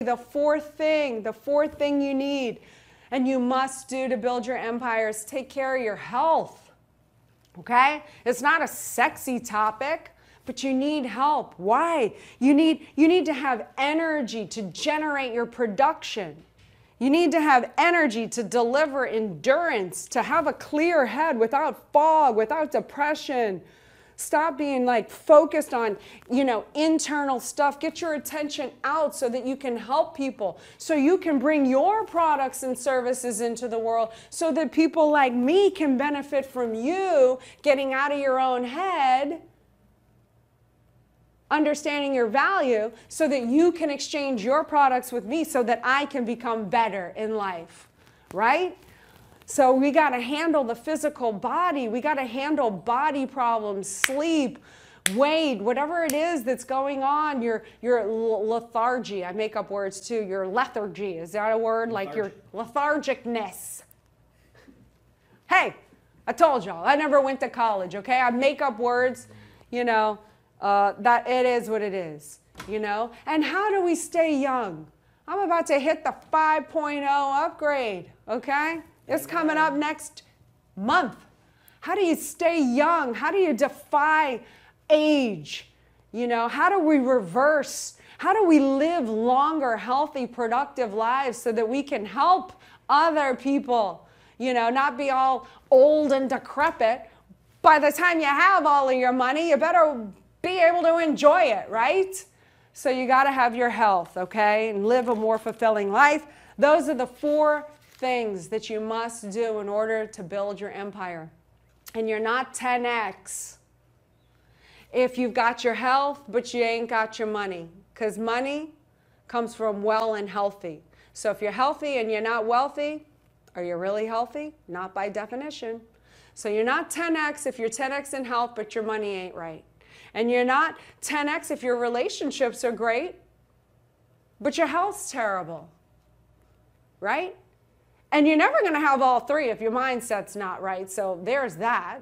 the fourth thing, the fourth thing you need and you must do to build your empire is take care of your health. Okay? It's not a sexy topic, but you need help. Why? You need you need to have energy to generate your production. You need to have energy to deliver endurance, to have a clear head without fog, without depression, Stop being like focused on, you know, internal stuff. Get your attention out so that you can help people, so you can bring your products and services into the world so that people like me can benefit from you getting out of your own head understanding your value so that you can exchange your products with me so that I can become better in life, right? So we got to handle the physical body. We got to handle body problems, sleep, weight, whatever it is that's going on, your, your lethargy. I make up words too. Your lethargy. Is that a word? Lethargic. Like your lethargicness. Hey, I told y'all, I never went to college, okay? I make up words, you know, uh, that it is what it is, you know? And how do we stay young? I'm about to hit the 5.0 upgrade, okay? It's coming up next month. How do you stay young? How do you defy age? You know, how do we reverse? How do we live longer, healthy, productive lives so that we can help other people? You know, not be all old and decrepit. By the time you have all of your money, you better be able to enjoy it, right? So you got to have your health, okay, and live a more fulfilling life. Those are the four things that you must do in order to build your empire. And you're not 10x if you've got your health, but you ain't got your money. Because money comes from well and healthy. So if you're healthy and you're not wealthy, are you really healthy? Not by definition. So you're not 10x if you're 10x in health, but your money ain't right. And you're not 10x if your relationships are great, but your health's terrible. Right? And you're never going to have all three if your mindset's not right. So there's that.